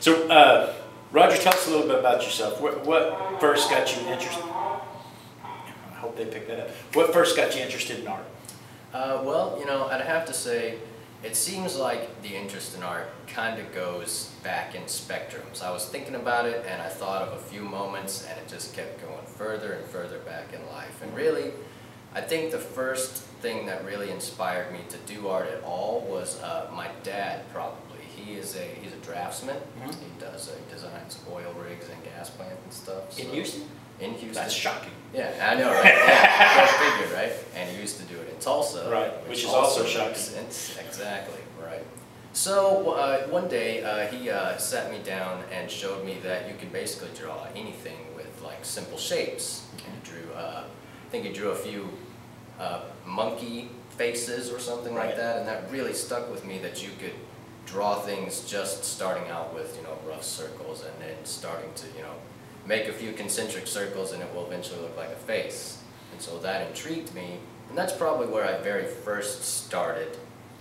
So, uh, Roger, tell us a little bit about yourself. What, what first got you interested? I hope they picked that up. What first got you interested in art? Uh, well, you know, I'd have to say, it seems like the interest in art kind of goes back in spectrums. I was thinking about it and I thought of a few moments and it just kept going further and further back in life. And really, I think the first thing that really inspired me to do art at all was uh, my dad probably. He is a he's a draftsman. Mhm. He does uh, he designs oil rigs and gas plants and stuff. In Houston? In Houston. That's shocking. Yeah, I know, right? Yeah, go figure, right? And he used to do it in Tulsa. Right, which is also makes shocking. sense. Exactly, right. So uh, one day uh, he uh, sat me down and showed me that you can basically draw anything with like simple shapes. And he drew, uh, I think he drew a few uh, monkey faces or something Right. like that, and that really stuck with me that you could draw things just starting out with you know rough circles and then starting to you know make a few concentric circles and it will eventually look like a face. And so that intrigued me, and that's probably where I very first started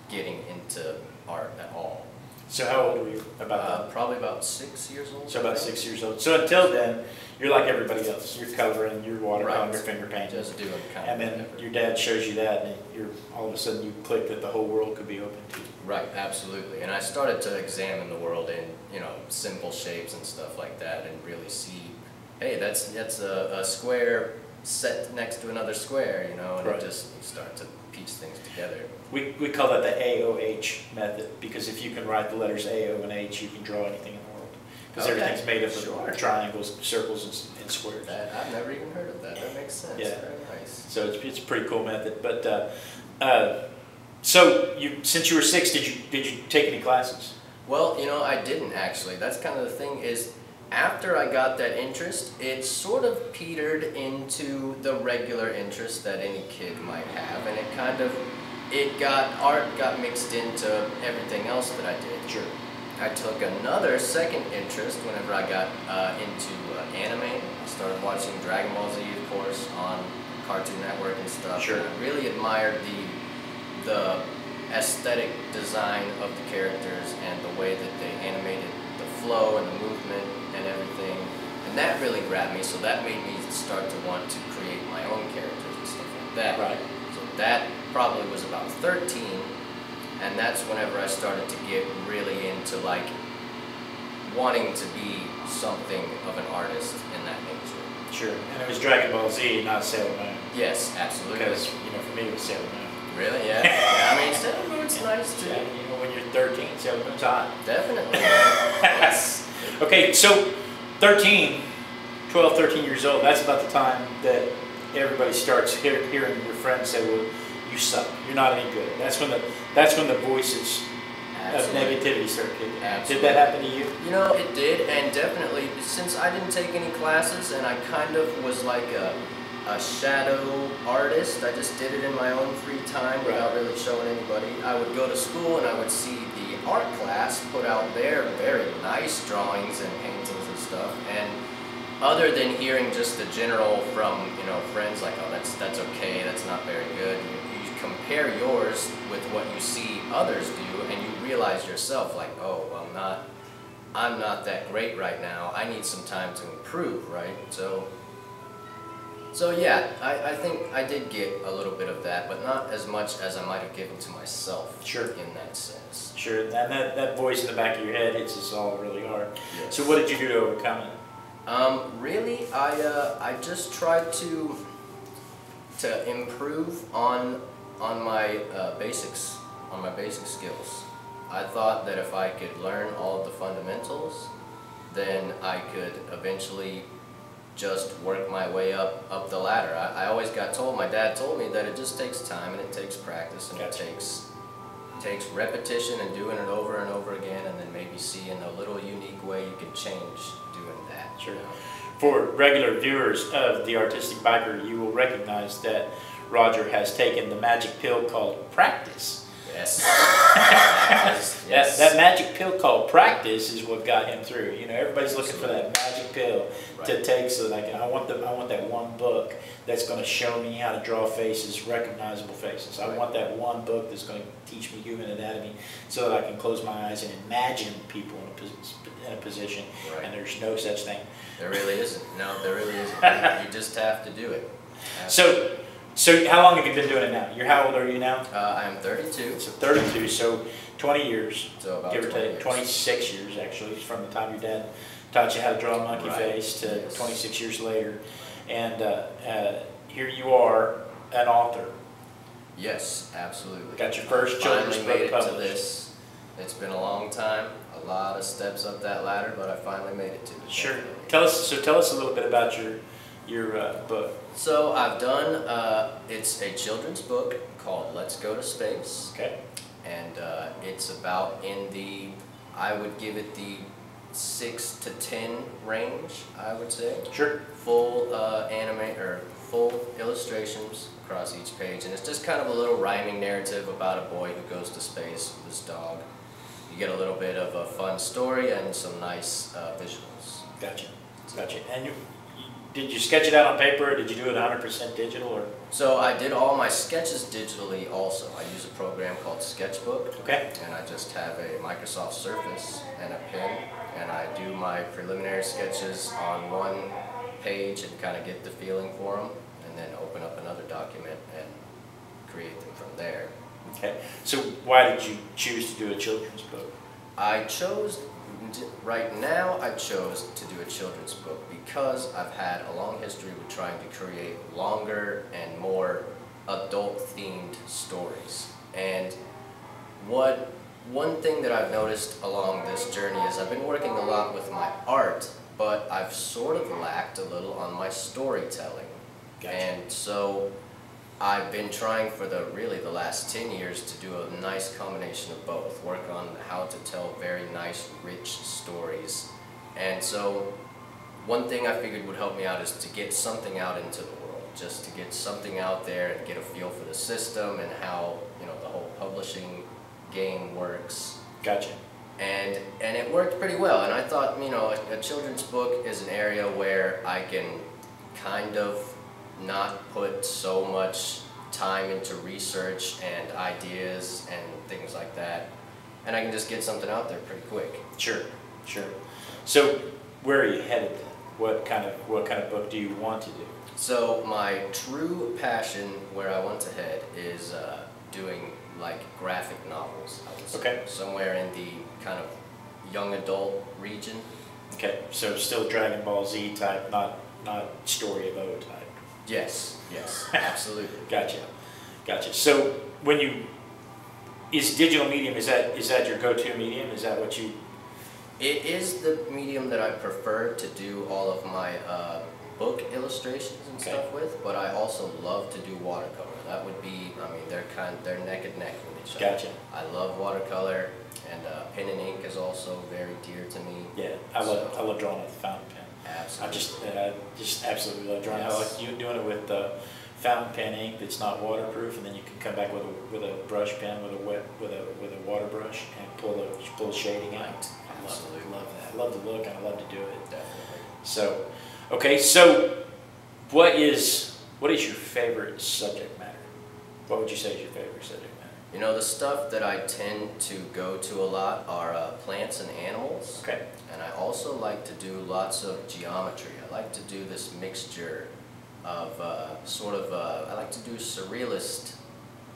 getting into art at all. So, how old were you about Uh, that? probably about six years old. So, about six years old. So, until then, you're like everybody else. You're coloring, you're watercoloring, Right. you're finger painting. Just doing kind And then whatever. your dad shows you that, and you're all of a sudden you click that the whole world could be open to you. Right, absolutely. And I started to examine the world in, you know, simple shapes and stuff like that and really see, hey, that's that's a, a square set next to another square, you know, and Right. it just you start to piece things together. We, we call that the AOH method because if you can write the letters A, O, and H, you can draw anything in the world. Because Okay, everything's made up sure. of triangles, circles, and and squares. That I've never even heard of that. That makes sense. Yeah. Very nice. So it's, it's a pretty cool method. But uh, uh, so you since you were six, did you did you take any classes? Well, you know, I didn't actually. That's kind of the thing is after I got that interest, it sort of petered into the regular interest that any kid might have and it kind of it got art got mixed into everything else that I did. Sure. I took another second interest whenever I got uh, into uh, anime. I started watching Dragon Ball Z, of course, on Cartoon Network and stuff. Sure. And I really admired the the aesthetic design of the characters and the way that they animated the flow and the movement and everything. And that really grabbed me, so that made me start to want to create my own characters and stuff like that. Right. So that probably was about 13, and that's whenever I started to get really into like wanting to be something of an artist in that nature. Sure. And it was Dragon Ball Z, not Sailor Moon. Yes, absolutely. Because you know, for me, it was Sailor Moon. Really, yeah. yeah I mean, Sailor Moon's nice too. Yeah, you know, when you're 13, Sailor Moon's hot. Definitely. yes. Okay, so 13, 12, 13 years old, that's about the time that everybody starts hear, hearing your friends say, well, you suck, you're not any good. That's when the, that's when the voices of negativity start kicking in. Did that happen to you? You know, it did, and definitely, since I didn't take any classes and I kind of was like a, a shadow artist, I just did it in my own free time without really showing anybody. I would go to school and I would see the art class put out their very nice drawings and paintings and stuff, and other than hearing just the general from, you know, friends like, oh, that's, that's okay, that's not very good, you, you compare yours with what you see others do, and you realize yourself, like, oh, I'm not, I'm not that great right now. I need some time to improve, right? So, so yeah, I, I think I did get a little bit of that, but not as much as I might have given to myself. Sure. In that sense. Sure, and that, that voice in the back of your head hits us all really hard. Yes. So what did you do to overcome it? Um, really, I uh, I just tried to to improve on on my uh, basics, on my basic skills. I thought that if I could learn all of the fundamentals, then I could eventually just work my way up up the ladder. I, I always got told, my dad told me that it just takes time and it takes practice and Gotcha. it takes takes repetition and doing it over and over again and then maybe seeing a little unique way you can change doing that. you Sure. know? For regular viewers of The Artistic Biker, you will recognize that Roger has taken the magic pill called practice. Yes. Yes, That, yes. that magic pill called practice is what got him through. You know, everybody's looking for that magic pill to take so that I can, I want the, I want that one book that's gonna show me how to draw faces, recognizable faces. I Right. want that one book that's gonna teach me human anatomy so that I can close my eyes and imagine people in a, pos- in a position. Right. And there's no such thing. There really isn't. No, there really isn't. You- You just have to do it. So, so how long have you been doing it now? You're, how old are you now? Uh, I am 32, So thirty-two, so twenty years. so about give or 20 take, years. 26 years actually, from the time your dad taught you how to draw a monkey Right, face to yes. 26 years later. And uh, uh, here you are, an author. Yes, absolutely. Got your first children's finally book published. this. It's been a long time, a lot of steps up that ladder, but I finally made it to it. Sure. Tell us. So tell us a little bit about your your uh, book. So I've done. Uh, it's a children's book called "Let's Go to Space," Okay. and uh, it's about in the. I would give it the six to ten range. I would say Sure. full uh, anime or full illustrations across each page, and it's just kind of a little rhyming narrative about a boy who goes to space with his dog. You get a little bit of a fun story and some nice uh, visuals. Gotcha. Gotcha. And you, you, did you sketch it out on paper, or did you do it 100% digital, or So I did all my sketches digitally also. I use a program called Sketchbook, okay? and I just have a Microsoft Surface and a pen, and I do my preliminary sketches on one page and kind of get the feeling for them, and then open up another document and create them from there. Okay. So why did you choose to do a children's book? I chose, right now, I chose to do a children's book because I've had a long history with trying to create longer and more adult themed stories. And what one thing that I've noticed along this journey is I've been working a lot with my art, but I've sort of lacked a little on my storytelling. Gotcha. And so I've been trying for the really the last 10 years to do a nice combination of both, work on how to tell very nice, rich stories. And so one thing I figured would help me out is to get something out into the world, just to get something out there and get a feel for the system and how, you know, the whole publishing game works Gotcha. and and it worked pretty well. And I thought, you know, a, a children's book is an area where I can kind of not put so much time into research and ideas and things like that, and I can just get something out there pretty quick. Sure, sure. So where are you headed then? What kind of what kind of book do you want to do? So my true passion, where I want to head, is uh, doing like graphic novels. I would say. Okay. Somewhere in the kind of young adult region. Okay, so still Dragon Ball Z type, not not Story of O type. Yes. Yes. Absolutely. Gotcha, gotcha. So when you is digital medium is that is that your go-to medium? Is that what you? It is the medium that I prefer to do all of my uh, book illustrations and Okay. stuff with, but I also love to do watercolor. That would be, I mean, they're kind, they're neck and neck with each other. Gotcha. I love watercolor, and uh, pen and ink is also very dear to me. Yeah, I love I love drawing with the fountain pen. Absolutely. I just uh, just absolutely love drawing. I Yes. like you doing it with uh, fountain pen ink that's not waterproof, and then you can come back with a with a brush pen with a wet with a with a water brush and pull the pull the shading out. Right. I love, Absolutely. love that. I love the look and I love to do it. Definitely. So, okay, so what is what is your favorite subject matter? What would you say is your favorite subject matter? You know, the stuff that I tend to go to a lot are uh, plants and animals. Okay, And I also like to do lots of geometry. I like to do this mixture of uh, sort of, uh, I like to do surrealist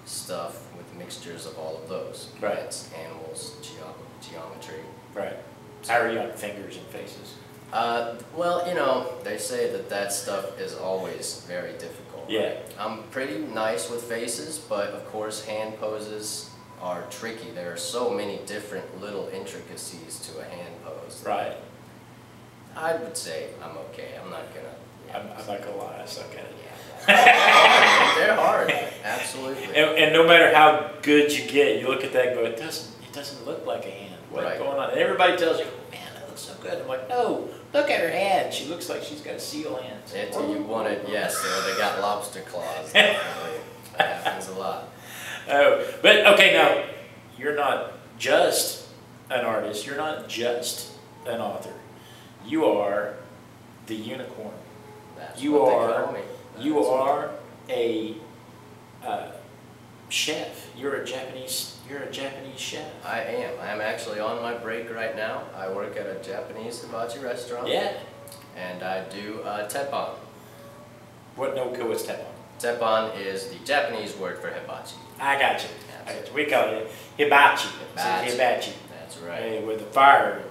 stuff with mixtures of all of those. Right. Plants, animals, geo- geometry. Right. How are you on fingers and faces? Uh, well, you know, they say that that stuff is always very difficult. Yeah. right? I'm pretty nice with faces, but of course hand poses are tricky. There are so many different little intricacies to a hand pose. Right. I would say I'm okay. I'm not gonna. I'm, I'm not gonna lie, I suck at it. Yeah. They're hard. Absolutely. And, and no matter how good you get, you look at that and go, it doesn't, it doesn't look like a hand. What's Right. going on? And everybody tells you, man, that looks so good. I'm like, no, look at her hand. She looks like she's got a seal hand. Until you want it, yes, or they got lobster claws. That happens a lot. Oh, but okay, now you're not just an artist. You're not just an author. You are the unicorn. That's You are-. You are a uh, chef. You're a Japanese. You're a Japanese chef. I am. I am actually on my break right now. I work at a Japanese hibachi restaurant. Yeah. And I do uh, teppan. What no go is teppan? Teppan is the Japanese word for hibachi. I got you. I got you. We call it hibachi. Hibachi. Hibachi. That's right. Hey, with the fire.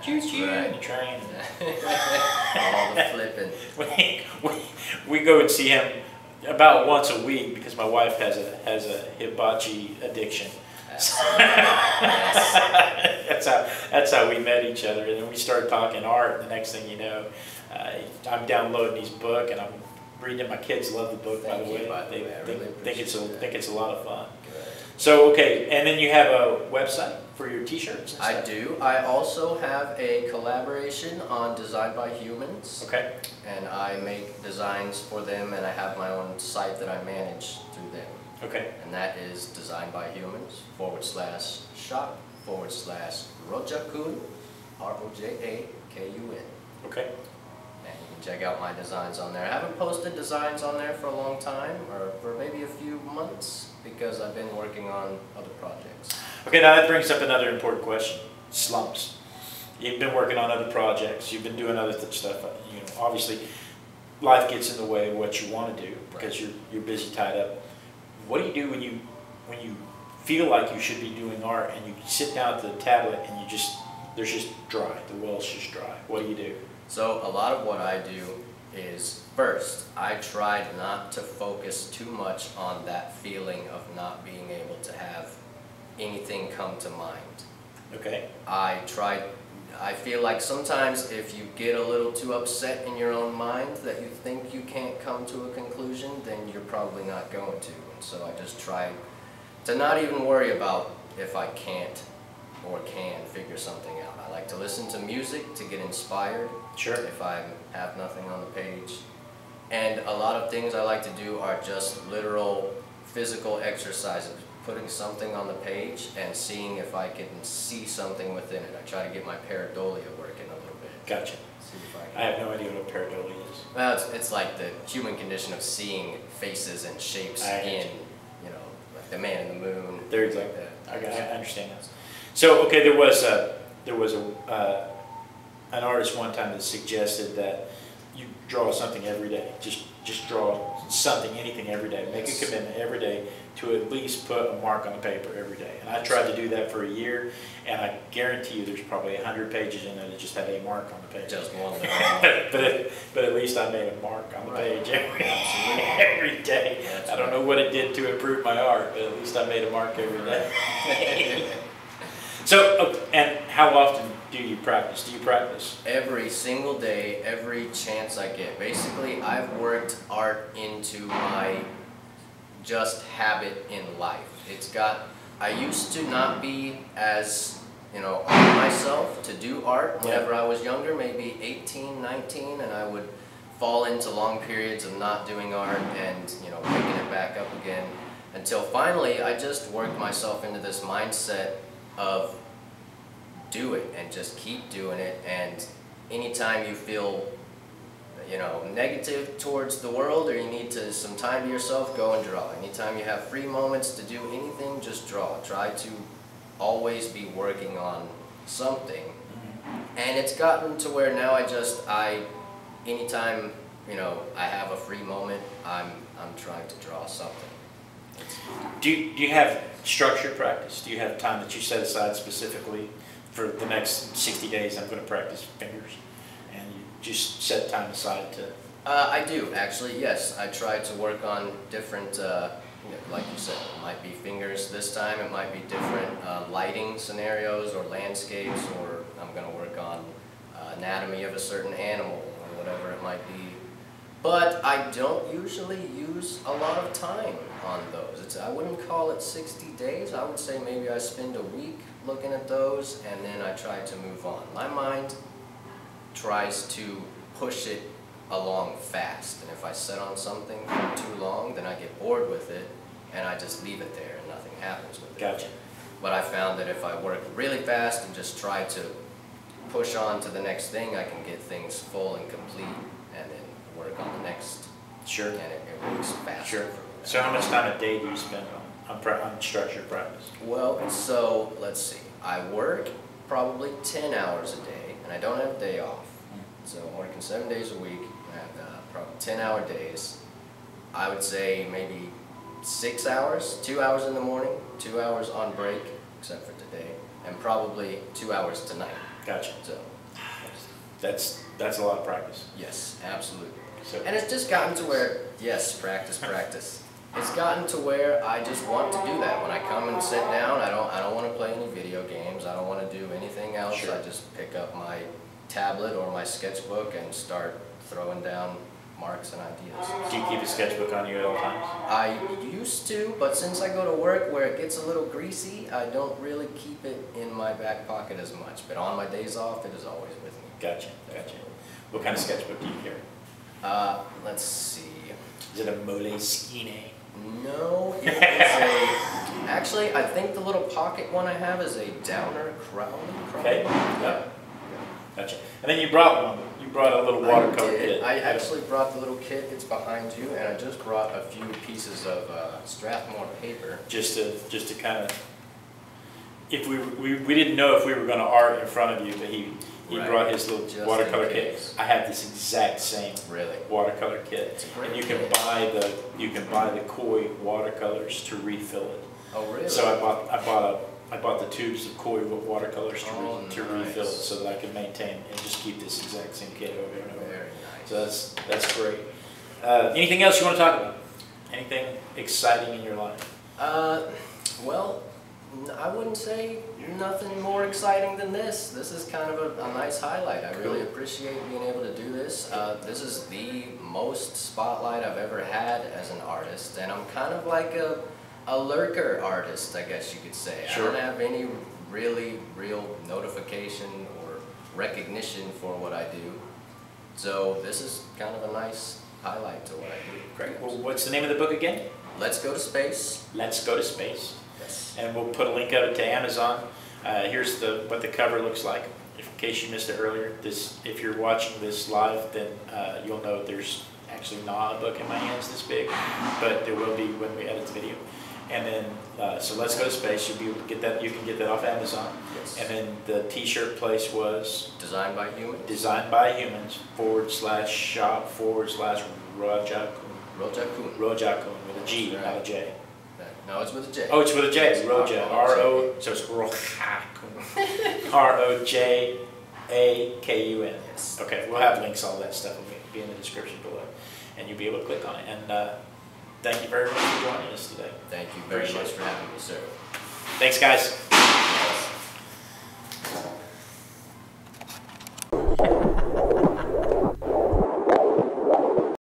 Choo choo. right. The train. All the flipping. we, we, we go and see him about once a week because my wife has a has a hibachi addiction. Yes. that's how that's how we met each other, and then we started talking art. And the next thing you know, uh, I'm downloading his book, and I'm reading it. My kids love the book, by Thank the you, way. by the they way. Think, really think it's a appreciate think it's a lot of fun. Good. So okay, and then you have a website for your T-shirts. I do. I also have a collaboration on Design by Humans, Okay. and I make designs for them, and I have my own site that I manage through them. Okay. And that is designed by Humans forward slash shop forward slash Rojakun, R O J A K U N. Okay. And you can check out my designs on there. I haven't posted designs on there for a long time, or for maybe a few months, because I've been working on other projects. Okay, now that brings up another important question: slumps. You've been working on other projects. You've been doing other th- stuff. You know, obviously, life gets in the way of what you want to do because you're you're busy, tied up. What do you do when you when you feel like you should be doing art and you sit down at the tablet and you just there's just dry. The well's just dry. What do you do? So a lot of what I do is first, I tried not to focus too much on that feeling of not being able to have anything come to mind. Okay. I tried, I feel like sometimes if you get a little too upset in your own mind that you think you can't come to a conclusion, then you're probably not going to. And so I just try to not even worry about if I can't or can figure something out. I like to listen to music to get inspired Sure. if I have nothing on the page. And a lot of things I like to do are just literal physical exercises, putting something on the page and seeing if I can see something within it. I try to get my pareidolia working a little bit. Gotcha. See if I I have no idea what a pareidolia is. Well, it's, it's like the human condition of seeing faces and shapes I in, you know, like the man in the moon. There you go. like that. I, got- I understand that. So, okay, there was a, there was a, uh, an artist one time that suggested that you draw something every day. Just, just draw something, anything every day. Make a commitment every day to at least put a mark on the paper every day. And I tried to do that for a year, and I guarantee you there's probably a hundred pages in there that just have a mark on the page. Just one. but, at, but at least I made a mark on the Right. page every, every day. That's I don't know what it did to improve my art, but at least I made a mark every day. so, oh, and how often do you practice? Do you practice? Every single day, every chance I get. Basically, I've worked art into my just habit in life. It's got, I used to not be as, you know, on myself to do art. Whenever I was younger, maybe 18, 19, and I would fall into long periods of not doing art and, you know, picking it back up again until finally I just worked myself into this mindset of do it and just keep doing it. And anytime you feel you know negative towards the world or you need to some time to yourself go and draw. Anytime you have free moments to do anything just draw. Try to always be working on something. Mm-hmm. And it's gotten to where now I just I anytime you know I have a free moment I'm I'm trying to draw something. Do you, do you have structured practice? Do you have time that you set aside specifically for the next 60 days? I'm going to practice fingers, just set time aside to. Uh, I do, actually, yes. I try to work on different, uh, you know, like you said, it might be fingers this time, it might be different uh, lighting scenarios or landscapes, or I'm going to work on uh, anatomy of a certain animal or whatever it might be. But I don't usually use a lot of time on those. It's, I wouldn't call it 60 days. I would say maybe I spend a week looking at those and then I try to move on. My mind tries to push it along fast. And if I sit on something for too long, then I get bored with it and I just leave it there and nothing happens with it. Gotcha. But I found that if I work really fast and just try to push on to the next thing, I can get things full and complete and then work on the next, Sure. and it, it works faster. Sure. So how much time a day do you spend on, on, pra- on structured practice? Well, so let's see. I work probably 10 hours a day, and I don't have a day off. So I'm working seven days a week, and uh, probably 10 hour days. I would say maybe six hours, two hours in the morning, two hours on break, except for today, and probably two hours tonight. Gotcha. So, That's, that's a lot of practice. yes, absolutely. So, And it's just gotten to where, yes, practice, practice. It's gotten to where I just want to do that. When I come and sit down, I don't, I don't want to play any video games. I don't want to do anything else. Sure. I just pick up my tablet or my sketchbook and start throwing down marks and ideas. do you keep a sketchbook on you at all times? I used to, but since I go to work where it gets a little greasy, I don't really keep it in my back pocket as much. But on my days off, it is always with me. Gotcha, gotcha. What kind of sketchbook do you carry? Uh, let's see. Is it a Moleskine? No, it is a. Actually, I think the little pocket one I have is a Daler Rowney. Rowney? Okay, yeah. Gotcha. And then you brought one, you brought a little watercolor kit. I actually brought the little kit. It's behind you, and I just brought a few pieces of uh, Strathmore paper. Just to, just to kind of, if we, we, we didn't know if we were gonna art in front of you, but he, he Right. brought his little Just watercolor kit. case. I have this exact same Really. watercolor kit. It's a great And you can kit. buy the, you can buy the koi watercolors to refill it. Oh, really? So I bought, I bought a, I bought the tubes of koi wa- watercolors to, Oh, re- to refill it so that I can maintain and just keep this exact same kit over and over. Very nice. So that's, that's great. Uh, anything else you want to talk about? Anything exciting in your life? Uh, well, n- I wouldn't say nothing more exciting than this. This is kind of a, a nice highlight. I really appreciate being able to do this. Uh, this is the most spotlight I've ever had as an artist, and I'm kind of like a, a lurker artist, I guess you could say. Sure. I don't have any really real notification or recognition for what I do. So this is kind of a nice highlight to what I do. Great. Well, what's the name of the book again? Let's go to space. Let's Go to Space. Yes. And we'll put a link of it to Amazon. Uh, here's the, what the cover looks like. If, in case you missed it earlier, this, if you're watching this live, then uh, you'll know there's actually not a book in my hands this big, but there will be when we edit the video. And then, uh, so Let's Go to Space, you'll be able to get that, you can get that off Amazon. Yes. And then the t-shirt place was Designed by humans. designed by humans forward slash shop forward slash Rojakun. Rojakun. Rojakun with a G, not a J. No, it's with a J. Oh, it's with a J, Roja, R- O, so it's. R O J A K U N. Yes. Okay, we'll have links, all that stuff will be in the description below, and you'll be able to click on it. And uh, thank you very much for joining us today. Thank you very Appreciate much for having me, sir. Thanks, guys.